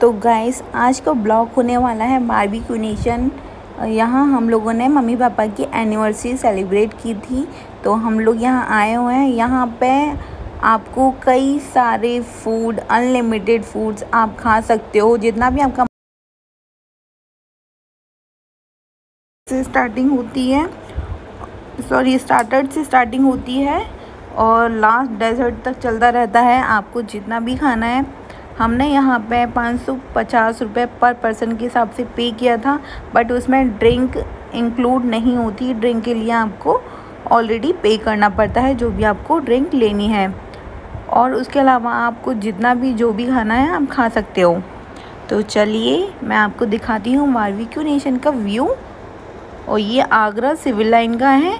तो गाइस आज का ब्लॉग होने वाला है बारबी नेशन यहाँ हम लोगों ने मम्मी पापा की एनिवर्सरी सेलिब्रेट की थी तो हम लोग यहाँ आए हुए हैं। यहाँ पे आपको कई सारे फ़ूड अनलिमिटेड फूड्स आप खा सकते हो। जितना भी आपका से स्टार्टिंग होती है सॉरी स्टार्टर से स्टार्टिंग होती है, और लास्ट डेजर्ट तक चलता रहता है। आपको जितना भी खाना है हमने यहाँ पे पाँच सौ पचास रुपये पर पर्सन के हिसाब से पे किया था बट उसमें ड्रिंक इंक्लूड नहीं होती। ड्रिंक के लिए आपको ऑलरेडी पे करना पड़ता है, जो भी आपको ड्रिंक लेनी है। और उसके अलावा आपको जितना भी जो भी खाना है, आप खा सकते हो। तो चलिए, मैं आपको दिखाती हूँ बारबेक्यू नेशन का व्यू और ये आगरा सिविल लाइन का है।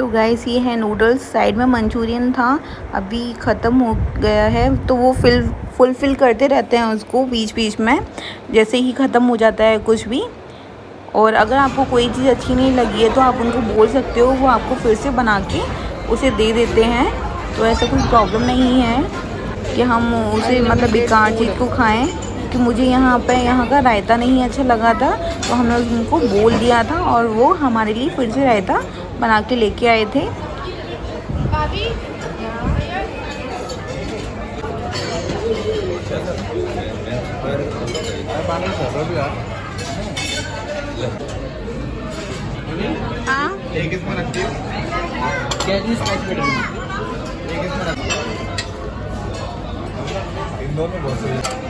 तो गैस ये है नूडल्स साइड में मंचूरियन था. अभी ख़त्म हो गया है. तो वो फिल फुलफ़िल करते रहते हैं उसको बीच बीच में. जैसे ही ख़त्म हो जाता है कुछ भी. और अगर आपको कोई चीज़ अच्छी नहीं लगी है तो आप उनको बोल सकते हो. वो आपको फिर से बना के उसे दे देते हैं. तो ऐसा कोई प्रॉब्लम नहीं है कि हम उसे मतलब बेकार चीज़ को खाएँ. कि मुझे यहाँ पे, यहाँ का रायता नहीं अच्छा लगा था तो हमने उनको बोल दिया था और वो हमारे लिए फिर से रायता बना के लेके आए थे। एक इसमें रखती इन दोनों बहुत बारह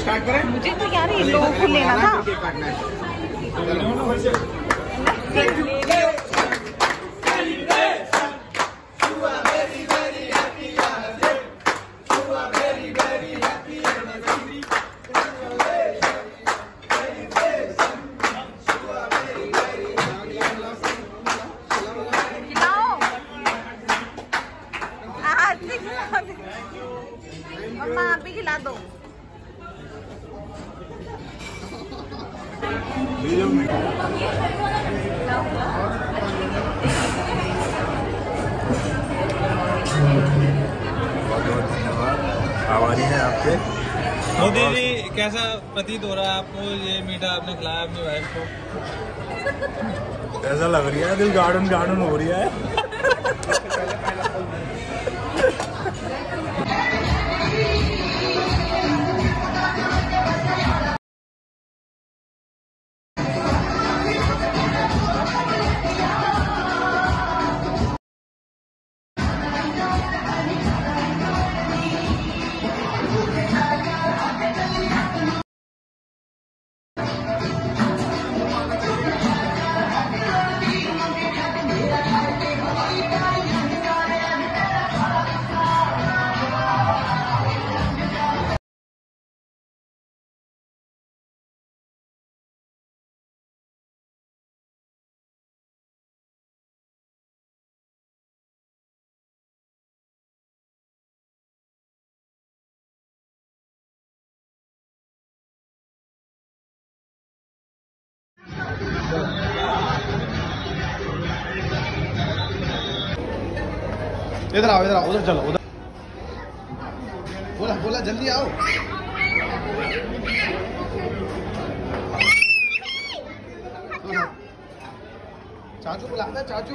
स्टार्ट करें मुझे तो यार ये लोगों को लेना था। खिला दो आभारी है आपके मोदी जी कैसा प्रतीत हो रहा है आपको? ये मीठा आपने खिलाया अपनी वाइफ को। ऐसा लग रही है दिल गार्डन गार्डन हो रही है। Yeah. इधर आओ इधर आओ। उधर चलो उधर। बोला बोला जल्दी आओ। चाचू बुलाता चाचू।